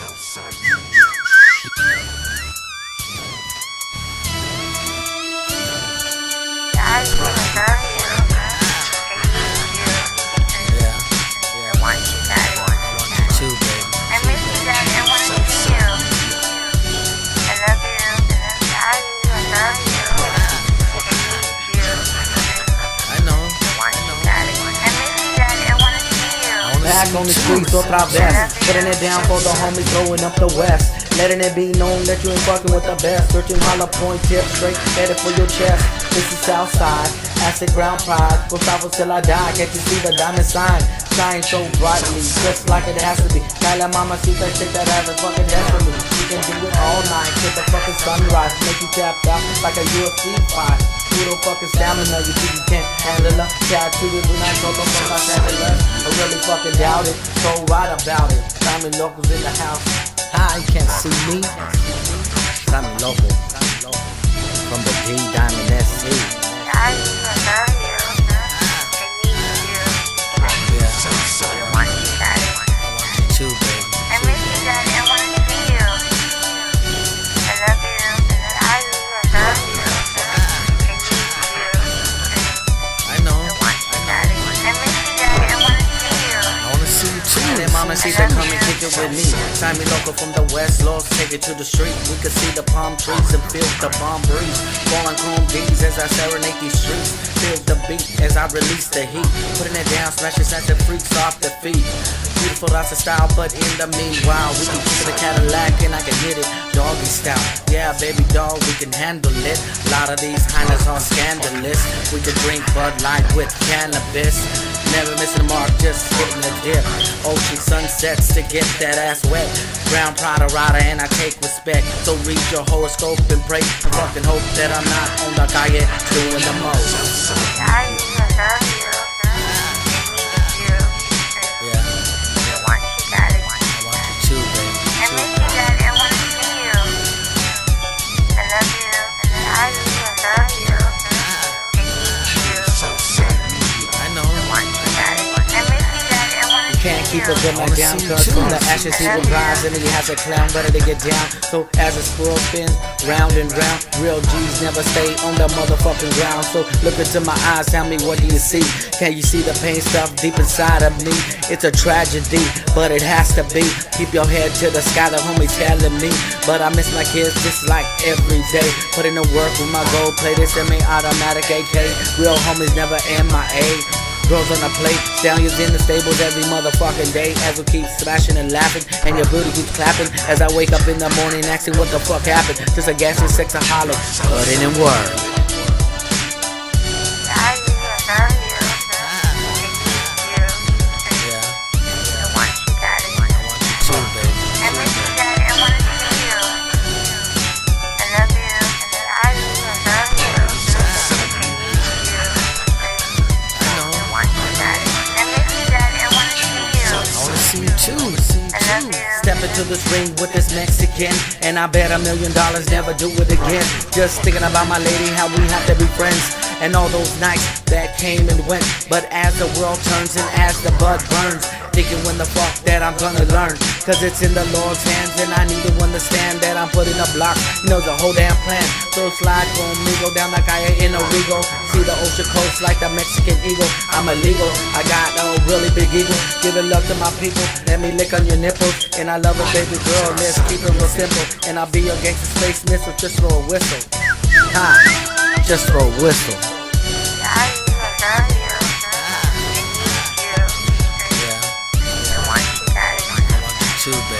Southside. Back on the streets, otra vez. Putting it down for the homies, throwing up the west. Letting it be known that you ain't fucking with the best. Searching hollow point tip straight, headed for your chest. This is Southside, acid ground pride. Go south till I die. Can't you see the diamond sign? Shine so brightly, just like it has to be. Tell mama, see that shit that has a fucking destiny. Can do it all night, till the fucking sunrise. Make you tapped out like a UFC fight. Puro fucking stamina, you think you can't handle her. Tattooed when I told them I handle her. I really fucking doubt it, so right about it. Stimey Loko's in the house. Hi, you can't see me. Stimey Loko. From the D Diamond SC. Come and kick it with me. Stimey Loko from the west, Lost, take it to the street. We could see the palm trees and feel the palm breeze. Falling chrome bees as I serenade these streets. Feel the beat as I release the heat. Putting it down, smashing the freaks off the feet. Beautiful, that's the style, but in the meanwhile, we can keep it a Cadillac and I can hit it doggy style. Yeah, baby doll, we can handle it. A lot of these highness are scandalous. We could drink Bud Light with cannabis. Never missing the mark, just hitting the dip. Ocean sunsets to get that ass wet. Brown Prada and I take respect. So read your horoscope and pray. And fucking hope that I'm not on the calle doing the most. Keep a good man down, cause from the ashes he will rise and he has a clown ready to get down. So as a squirrel spins round and round, real G's never stay on the motherfucking ground. So look into my eyes, tell me what do you see? Can you see the pain stuff deep inside of me? It's a tragedy, but it has to be. Keep your head to the sky, the homie telling me. But I miss my kids just like every day. Put in the work with my gold plate, it's semi-automatic AK. Real homies never MIA. Girls on the plate, stallions in the stables every motherfucking day. As we keep smashing and laughing, and your booty keeps clapping. As I wake up in the morning asking what the fuck happened. Just a gas and sex a hollow, putting in work. Too. Step into this ring with this Mexican, and I bet a million dollars never do it again. Just thinking about my lady, how we have to be friends, and all those nights that came and went. But as the world turns and as the bud burns, thinking when the fuck that I'm gonna learn. Cause it's in the Lord's hands, and I need to understand that I'm putting a block, you know, the whole damn plan. So slide conmigo down the calle in a Rego. See the ocean coast like the Mexican eagle. I'm illegal, I got a really big eagle. Giving love to my people. Let me lick on your nipples. And I love a baby girl. Let's keep it real simple. And I'll be your gangsta space missile. Just throw a whistle. Ha! Just throw a whistle. Too bad.